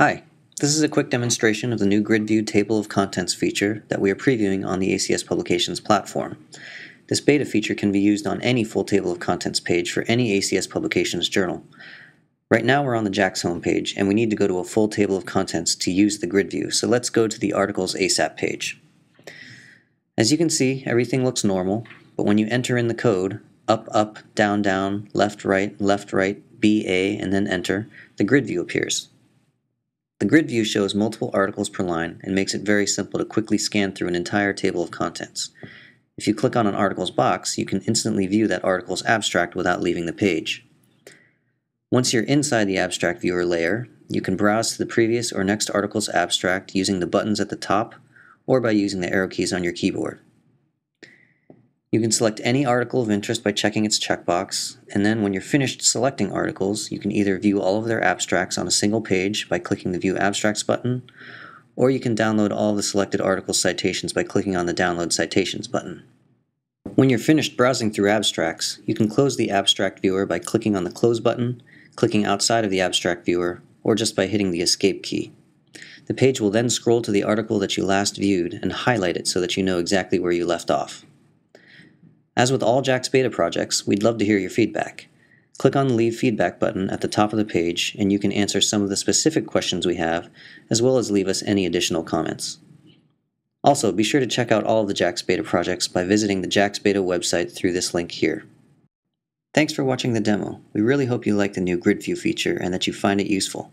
Hi, this is a quick demonstration of the new Grid View Table of Contents feature that we are previewing on the ACS Publications platform. This beta feature can be used on any full table of contents page for any ACS Publications journal. Right now we're on the JACS homepage and we need to go to a full table of contents to use the grid view, so let's go to the Articles ASAP page. As you can see, everything looks normal, but when you enter in the code, up, up, down, down, left, right, left, right, B, A, and then enter, the grid view appears. The grid view shows multiple articles per line and makes it very simple to quickly scan through an entire table of contents. If you click on an article's box, you can instantly view that article's abstract without leaving the page. Once you're inside the abstract viewer layer, you can browse to the previous or next article's abstract using the buttons at the top or by using the arrow keys on your keyboard. You can select any article of interest by checking its checkbox, and then when you're finished selecting articles, you can either view all of their abstracts on a single page by clicking the View Abstracts button, or you can download all of the selected article citations by clicking on the Download Citations button. When you're finished browsing through abstracts, you can close the abstract viewer by clicking on the Close button, clicking outside of the abstract viewer, or just by hitting the Escape key. The page will then scroll to the article that you last viewed and highlight it so that you know exactly where you left off. As with all JACS beta projects, we'd love to hear your feedback. Click on the Leave Feedback button at the top of the page and you can answer some of the specific questions we have, as well as leave us any additional comments. Also, be sure to check out all of the JACS beta projects by visiting the JACS beta website through this link here. Thanks for watching the demo. We really hope you like the new Grid View feature and that you find it useful.